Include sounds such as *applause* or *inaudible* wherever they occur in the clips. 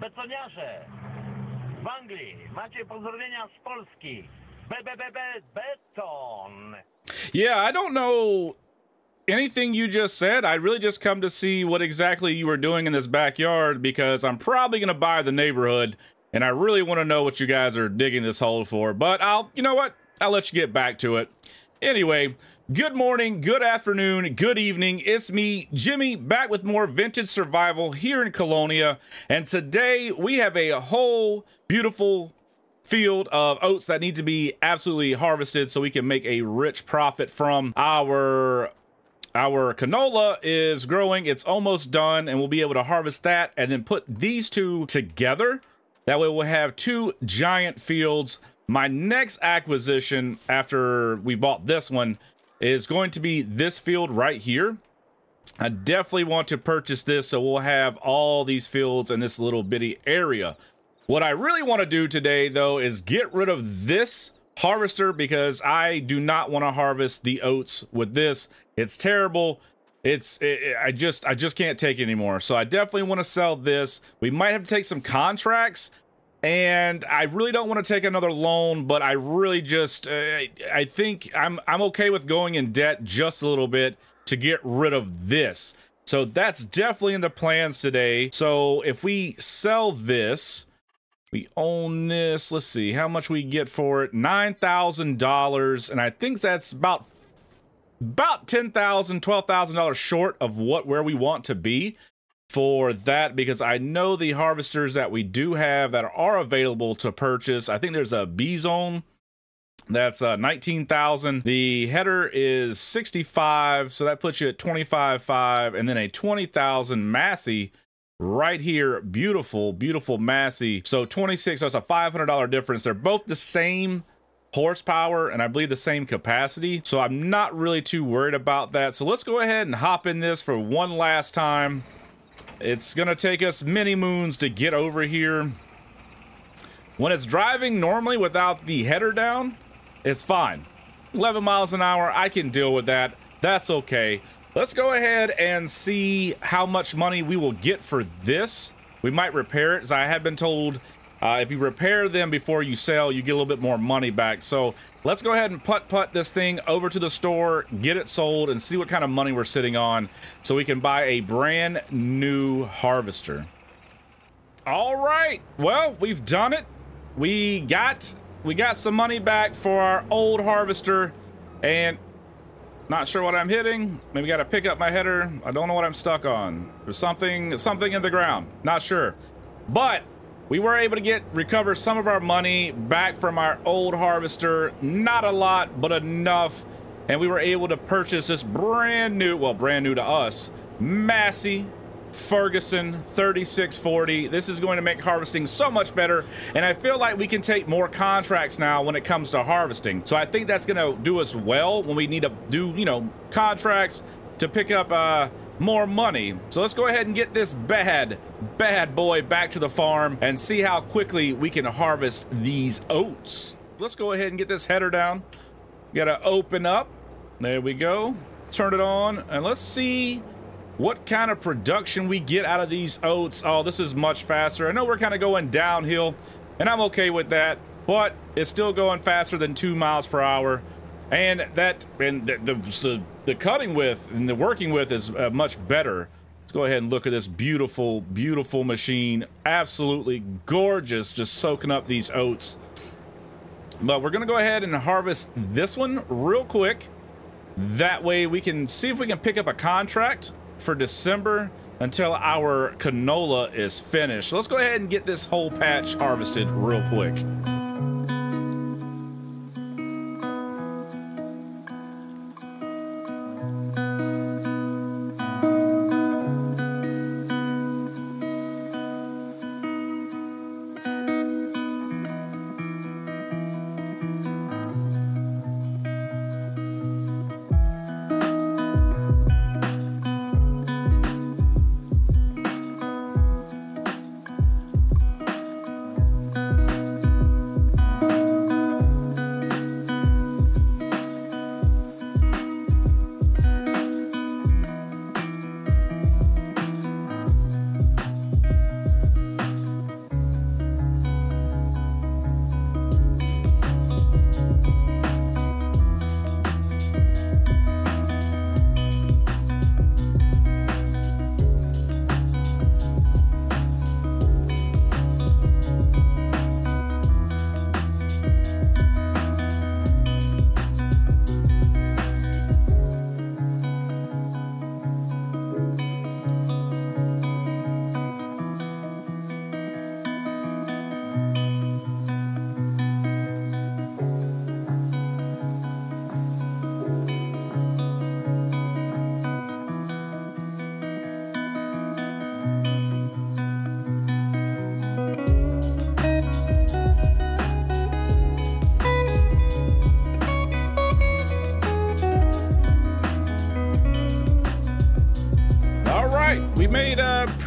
W Anglii, macie pozdrowienia z Polski. Beton. Yeah, I don't know anything you just said. I really just come to see what exactly you were doing in this backyard because I'm probably going to buy the neighborhood and I really want to know what you guys are digging this hole for. But I'll, you know what? I'll let you get back to it. Anyway, good morning, good afternoon, good evening. It's me, Jimmy, back with more vintage survival here in Kolonia. And today we have a whole beautiful field of oats that need to be absolutely harvested so we can make a rich profit from our our canola is growing it's almost done and we'll be able to harvest that and then put these two together that way we'll have two giant fields my next acquisition after we bought this one is going to be this field right here I definitely want to purchase this so we'll have all these fields in this little bitty area what I really want to do today, though, is get rid of this harvester because I do not want to harvest the oats with this. It's terrible. It's it, I just I just can't take it anymore. So I definitely want to sell this. We might have to take some contracts and I really don't want to take another loan, but I really just uh, I think I'm I'm okay with going in debt just a little bit to get rid of this. So that's definitely in the plans today. So if we sell this, we own this. Let's see how much we get for it. $9,000. And I think that's about about $10,000, $12,000 short of what where we want to be for that because I know the harvesters that we do have that are available to purchase. I think there's a Bizon. That's uh, 19,000. The header is 65, so that puts you at 25.5 and then a 20,000 Massey right here. Beautiful beautiful massey. So 26 so it's a 500 dollar difference. They're both the same horsepower and i believe the same capacity so i'm not really too worried about that. So let's go ahead and hop in this for one last time it's gonna take us many moons to get over here. When it's driving normally without the header down it's fine. 11 miles an hour i can deal with that. That's okay. Let's go ahead and see how much money we will get for this. We might repair it, as I have been told uh, if you repair them before you sell, you get a little bit more money back. So let's go ahead and putt-putt this thing over to the store, get it sold, and see what kind of money we're sitting on so we can buy a brand new harvester. All right, well, we've done it. We got we got some money back for our old harvester, and not sure what I'm hitting. Maybe got to pick up my header. I don't know what I'm stuck on. There's something, something in the ground. Not sure. But we were able to get recover some of our money back from our old harvester. Not a lot, but enough. And we were able to purchase this brand new, well, brand new to us, Massey Ferguson 3640. This is going to make harvesting so much better. And I feel like we can take more contracts now when it comes to harvesting. So I think that's going to do us well when we need to do, you know, contracts to pick up uh, more money. So let's go ahead and get this bad, bad boy back to the farm and see how quickly we can harvest these oats. Let's go ahead and get this header down. Got to open up. There we go. Turn it on and let's see what kind of production we get out of these oats. Oh, this is much faster. I know we're kind of going downhill, and I'm okay with that, but it's still going faster than two miles per hour. And that, and the, the, the cutting width and the working width is uh, much better. Let's go ahead and look at this beautiful, beautiful machine. Absolutely gorgeous, just soaking up these oats. But we're gonna go ahead and harvest this one real quick. That way we can see if we can pick up a contract for December until our canola is finished. Let's go ahead and get this whole patch harvested real quick.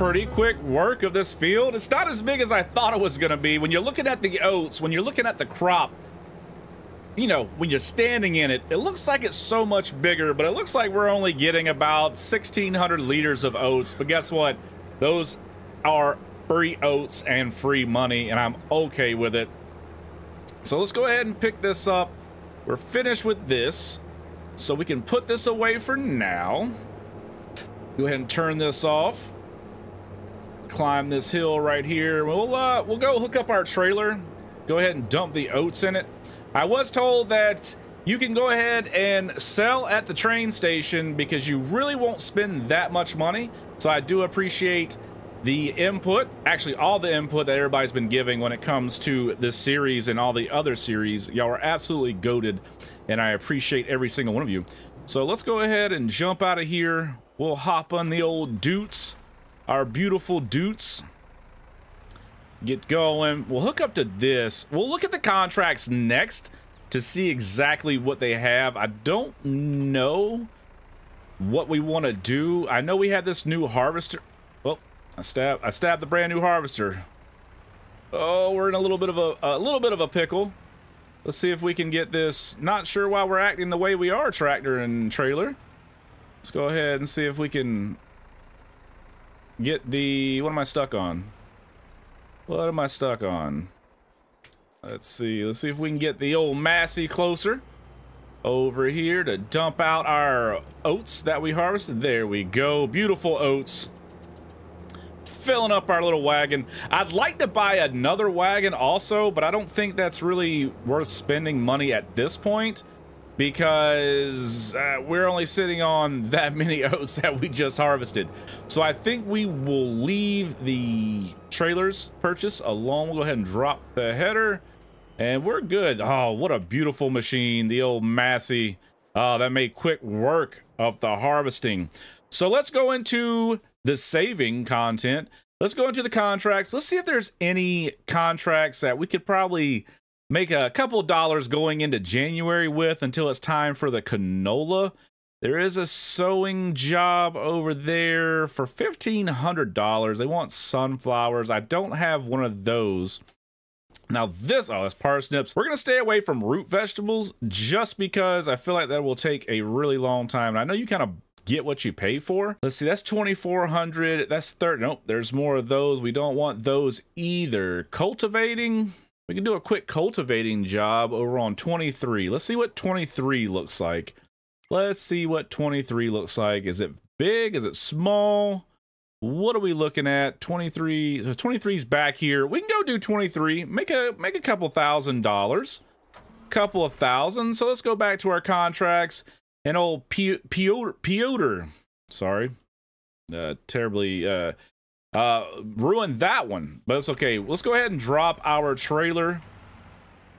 Pretty quick work of this field. It's not as big as I thought it was going to be. When you're looking at the oats, when you're looking at the crop, you know, when you're standing in it, it looks like it's so much bigger, but it looks like we're only getting about 1,600 liters of oats. But guess what? Those are free oats and free money, and I'm okay with it. So let's go ahead and pick this up. We're finished with this, so we can put this away for now. Go ahead and turn this off. Climb this hill right here. We'll uh, we'll go hook up our trailer. Go ahead and dump the oats in it. I was told that you can go ahead and sell at the train station because you really won't spend that much money. So I do appreciate the input, actually all the input that everybody's been giving when it comes to this series and all the other series. Y'all are absolutely goaded and I appreciate every single one of you. So let's go ahead and jump out of here. We'll hop on the old Deutz, our beautiful dudes get going. We'll hook up to this. We'll look at the contracts next to see exactly what they have. I don't know what we want to do. I know we had this new harvester. Oh, I stabbed I stabbed the brand new harvester. Oh, we're in a little bit of a, a little bit of a pickle. Let's see if we can get this. Not sure why we're acting the way we are, tractor and trailer. Let's go ahead and see if we can get the. What am I stuck on? What am I stuck on? Let's see. Let's see if we can get the old Massey closer over here to dump out our oats that we harvested. There we go. Beautiful oats. Filling up our little wagon. I'd like to buy another wagon also, but I don't think that's really worth spending money at this point because uh, we're only sitting on that *laughs* many oats that we just harvested. So I think we will leave the trailers purchase alone. We'll go ahead and drop the header and we're good. Oh, what a beautiful machine. The old Massey. Oh, that made quick work of the harvesting. So let's go into the saving content. Let's go into the contracts. Let's see if there's any contracts that we could probably make a couple dollars going into January with until it's time for the canola. There is a sewing job over there for $1,500. They want sunflowers. I don't have one of those. Now this, oh, that's parsnips. We're gonna stay away from root vegetables just because I feel like that will take a really long time. And I know you kind of get what you pay for. Let's see, that's 2,400. That's 30. Nope, there's more of those. We don't want those either. Cultivating, we can do a quick cultivating job over on 23. Let's see what 23 looks like. Let's see what 23 looks like. Is it big? Is it small? What are we looking at? 23. So 23's back here. We can go do 23. Make a make a couple thousand dollars. Couple of thousand. So let's go back to our contracts. And old Piotr, Piotr, sorry, uh, terribly uh, uh, ruined that one, but it's okay. Let's go ahead and drop our trailer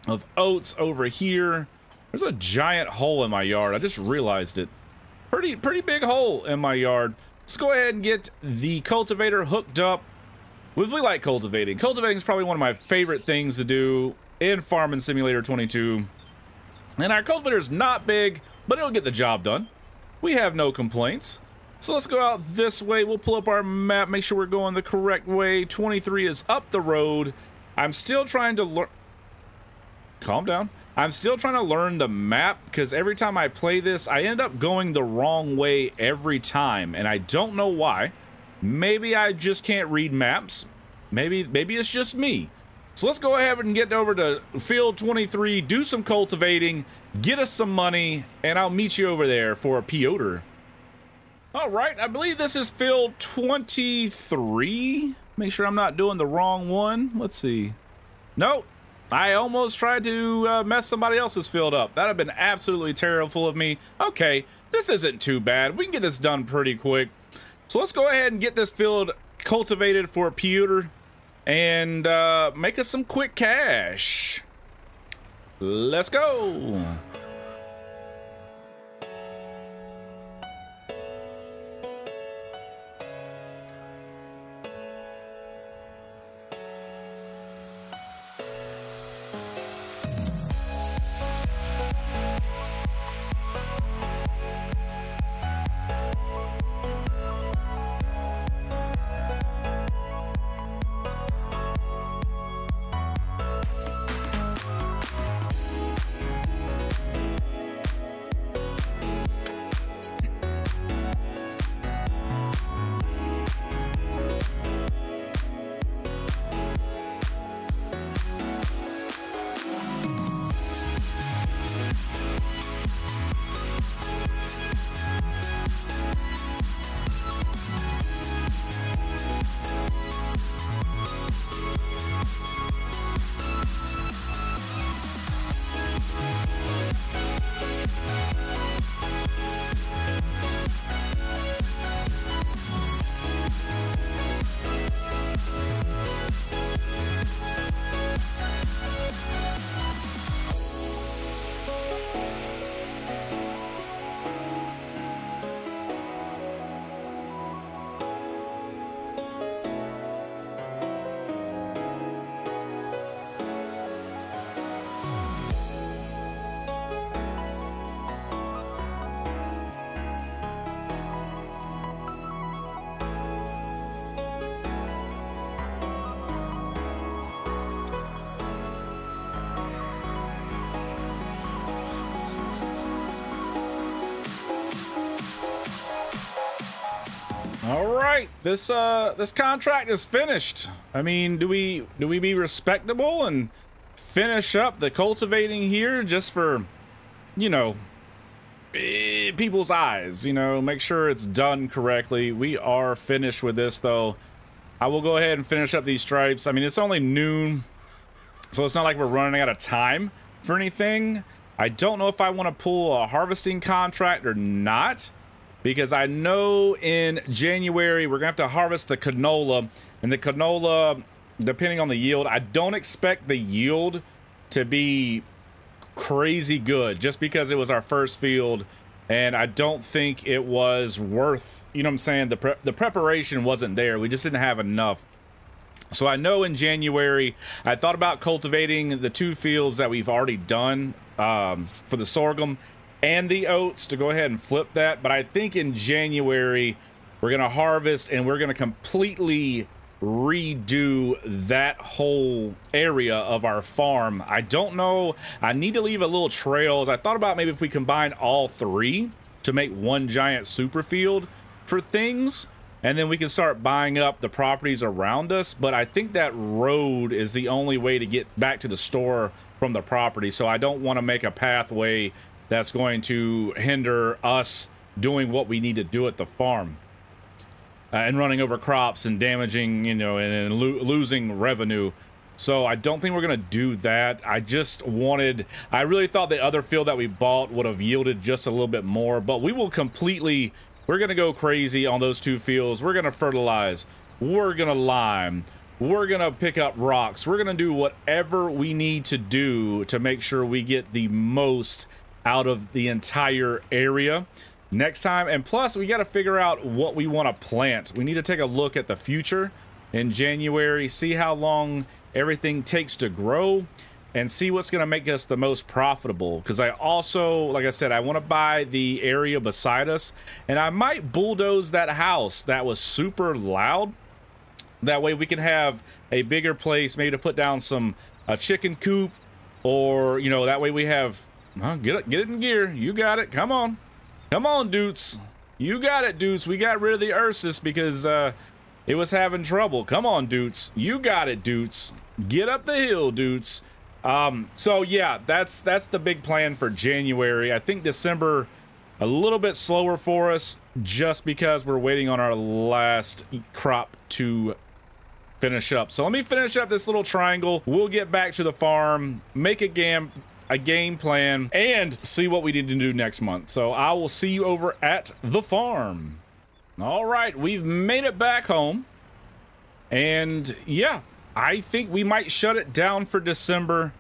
of oats over here. There's a giant hole in my yard. I just realized it. Pretty, pretty big hole in my yard. Let's go ahead and get the cultivator hooked up. We really like cultivating. Cultivating is probably one of my favorite things to do in Farming Simulator 22. And our cultivator is not big, but it'll get the job done. We have no complaints. So let's go out this way. We'll pull up our map, make sure we're going the correct way. 23 is up the road. I'm still trying to learn... Calm down. I'm still trying to learn the map because every time I play this, I end up going the wrong way every time, and I don't know why. Maybe I just can't read maps. Maybe maybe it's just me. So let's go ahead and get over to field 23, do some cultivating, get us some money, and I'll meet you over there for a Piotr. All right, I believe this is field 23. Make sure I'm not doing the wrong one. Let's see. Nope. I almost tried to uh, mess somebody else's field up. That'd have been absolutely terrible of me. Okay, this isn't too bad. We can get this done pretty quick. So let's go ahead and get this field cultivated for pewter and uh, make us some quick cash. Let's go. Right, this uh this contract is finished. I mean, do we do we be respectable and finish up the cultivating here just for you know eh, people's eyes, you know, make sure it's done correctly. We are finished with this though. I will go ahead and finish up these stripes. I mean, it's only noon, so it's not like we're running out of time for anything. I don't know if I want to pull a harvesting contract or not because I know in January we're going to have to harvest the canola. And the canola depending on the yield I don't expect the yield to be crazy good just because it was our first field. And I don't think it was worth you know what I'm saying? The pre the preparation wasn't there. We just didn't have enough. So I know in January I thought about cultivating the two fields that we've already done um, for the sorghum and the oats to go ahead and flip that. But I think in January, we're going to harvest and we're going to completely redo that whole area of our farm. I don't know. I need to leave a little trails. I thought about maybe if we combine all three to make one giant super field for things and then we can start buying up the properties around us. But I think that road is the only way to get back to the store from the property. So I don't want to make a pathway that's going to hinder us doing what we need to do at the farm uh, and running over crops and damaging, you know, and, and lo losing revenue. So I don't think we're going to do that. I just wanted, I really thought the other field that we bought would have yielded just a little bit more, but we will completely, we're going to go crazy on those two fields. We're going to fertilize. We're going to lime. We're going to pick up rocks. We're going to do whatever we need to do to make sure we get the most out of the entire area next time. And plus, we got to figure out what we want to plant. We need to take a look at the future in January, see how long everything takes to grow, and see what's going to make us the most profitable. Because I also, like I said, I want to buy the area beside us, and I might bulldoze that house that was super loud. That way we can have a bigger place, maybe to put down some a chicken coop, or, you know, that way we have well, get it, get it in gear. You got it. Come on. Come on, dudes. You got it, dudes. We got rid of the Ursus because uh, it was having trouble. Come on, dudes. You got it, dudes. Get up the hill, dudes. Um, so yeah, that's that's the big plan for January. I think December a little bit slower for us just because we're waiting on our last crop to finish up. So let me finish up this little triangle. We'll get back to the farm, make a gam a game plan, and see what we need to do next month. So I will see you over at the farm. All right, we've made it back home. And yeah, I think we might shut it down for December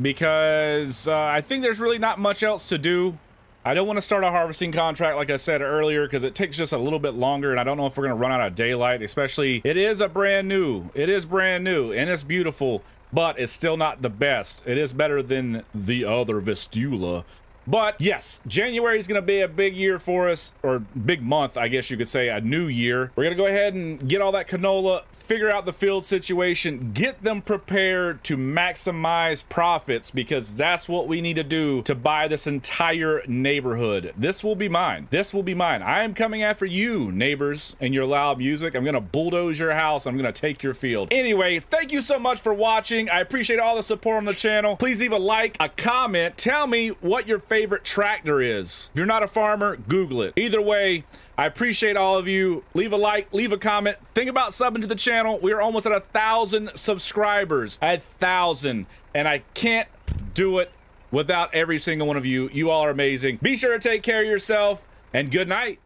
because uh, I think there's really not much else to do. I don't want to start a harvesting contract, like I said earlier, because it takes just a little bit longer, and I don't know if we're going to run out of daylight, especially it is a brand new. It is brand new, and it's beautiful but it's still not the best. It is better than the other Vistula. But yes, January is going to be a big year for us, or big month, I guess you could say, a new year. We're going to go ahead and get all that canola, figure out the field situation, get them prepared to maximize profits because that's what we need to do to buy this entire neighborhood. This will be mine. This will be mine. I am coming after you, neighbors, and your loud music. I'm going to bulldoze your house. I'm going to take your field. Anyway, thank you so much for watching. I appreciate all the support on the channel. Please leave a like, a comment. Tell me what your favorite tractor is. If you're not a farmer, Google it. Either way, I appreciate all of you. Leave a like, leave a comment. Think about subbing to the channel. We are almost at a thousand subscribers. A thousand. And I can't do it without every single one of you. You all are amazing. Be sure to take care of yourself and good night.